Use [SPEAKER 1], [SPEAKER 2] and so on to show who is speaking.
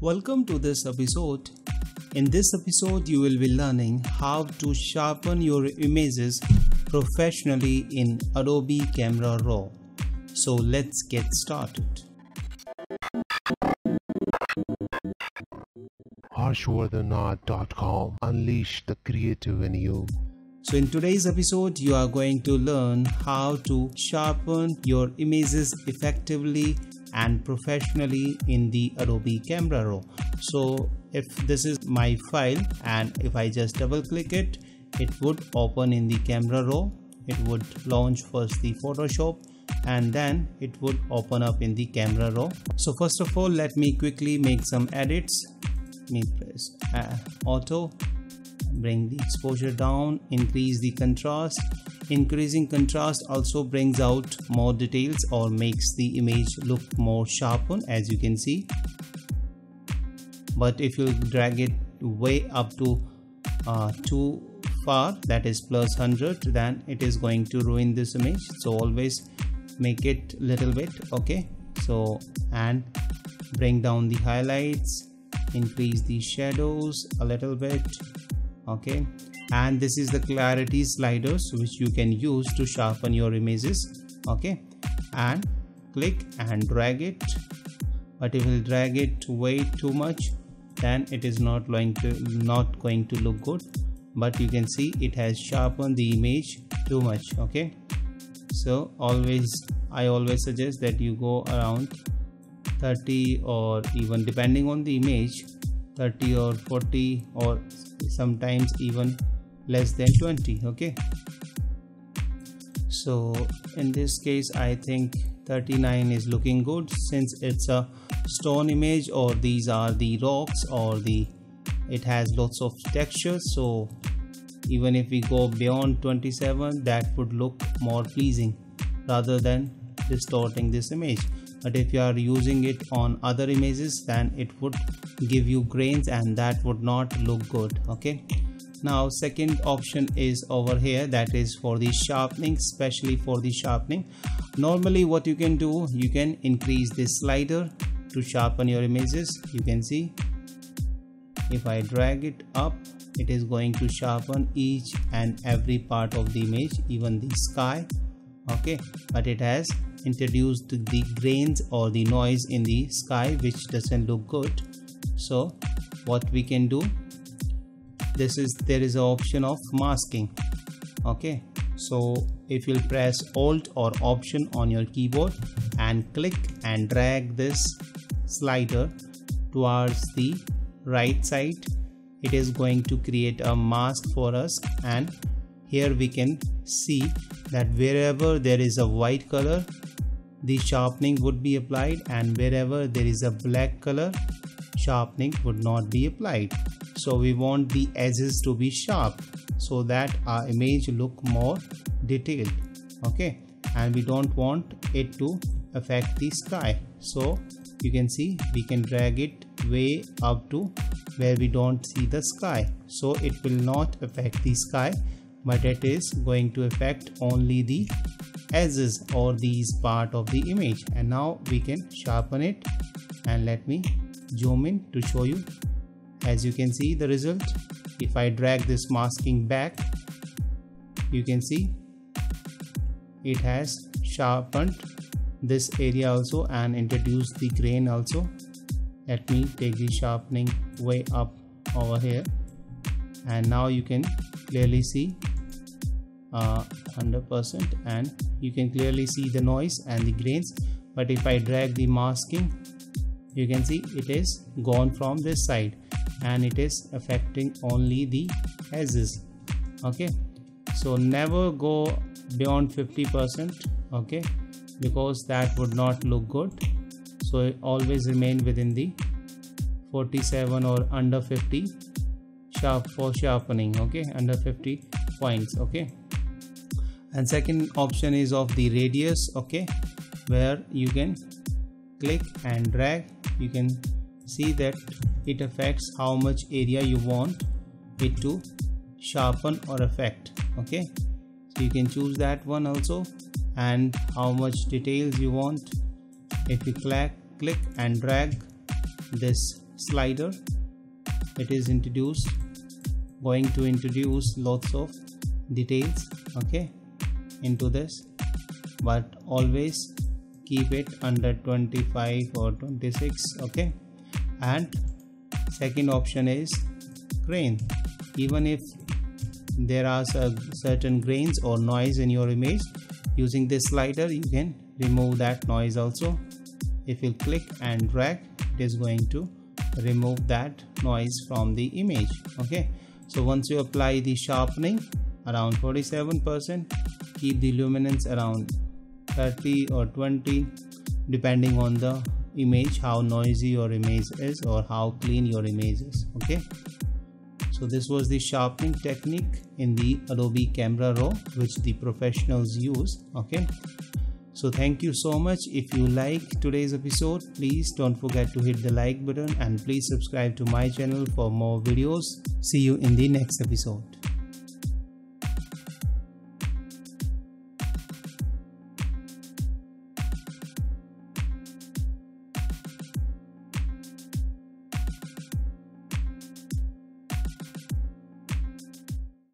[SPEAKER 1] Welcome to this episode. In this episode, you will be learning how to sharpen your images professionally in Adobe Camera Raw. So let's get started.
[SPEAKER 2] harshvardhanart.com Unleash the creative in you.
[SPEAKER 1] So in today's episode, you are going to learn how to sharpen your images effectively and professionally in the Adobe Camera Raw. So if this is my file and if I just double click it, it would open in the Camera Raw. It would launch first the Photoshop and then it would open up in the Camera Raw. So first of all, let me quickly make some edits. Let me press uh, auto bring the exposure down increase the contrast increasing contrast also brings out more details or makes the image look more sharpened as you can see. But if you drag it way up to uh, too far that is plus 100 then it is going to ruin this image. So always make it little bit okay? So and bring down the highlights increase the shadows a little bit okay and this is the clarity sliders which you can use to sharpen your images okay? And click and drag it. But if you drag it way too much then it is not going to not going to look good. But you can see it has sharpened the image too much okay? So always i always suggest that you go around 30 or even depending on the image 30 or 40 or sometimes even less than 20 okay? So in this case i think 39 is looking good since it's a stone image or these are the rocks or the it has lots of textures. So even if we go beyond 27 that would look more pleasing rather than distorting this image. But if you are using it on other images then it would give you grains and that would not look good okay now second option is over here. That is for the sharpening especially for the sharpening. Normally what you can do you can increase this slider to sharpen your images. You can see if I drag it up it is going to sharpen each and every part of the image even the sky. Okay but it has introduced the grains or the noise in the sky which doesn't look good. So what we can do this is there is an option of masking. Okay so if you'll press alt or option on your keyboard and click and drag this slider towards the right side it is going to create a mask for us. And here we can see that wherever there is a white color the sharpening would be applied and wherever there is a black color sharpening would not be applied so we want the edges to be sharp so that our image look more detailed okay? And we don't want it to affect the sky. So you can see we can drag it way up to where we don't see the sky. So it will not affect the sky but it is going to affect only the edges or these part of the image. And now we can sharpen it. And let me zoom in to show you as you can see the result if I drag this masking back you can see it has sharpened this area also and introduced the grain also. Let me take the sharpening way up over here. And now you can clearly see uh, 100% and you can clearly see the noise and the grains. But if I drag the masking you can see it is gone from this side and it is affecting only the edges okay. So never go beyond 50% okay. Because that would not look good. So always remain within the 47 or under 50 sharp for sharpening. Okay. Under 50 points. Okay. And second option is of the radius. Okay. Where you can click and drag. You can see that it affects how much area you want it to sharpen or affect okay? So you can choose that one also and how much details you want. If you click click and drag this slider it is introduced going to introduce lots of details okay into this. But always keep it under 25 or 26 okay? And second option is grain. Even if there are certain grains or noise in your image using this slider you can remove that noise also. If you click and drag it is going to remove that noise from the image okay? So once you apply the sharpening around 47% keep the luminance around 30 or 20 depending on the image how noisy your image is or how clean your image is okay? So this was the sharpening technique in the adobe camera raw which the professionals use okay? So thank you so much. If you like today's episode please don't forget to hit the like button and please subscribe to my channel for more videos. See you in the next episode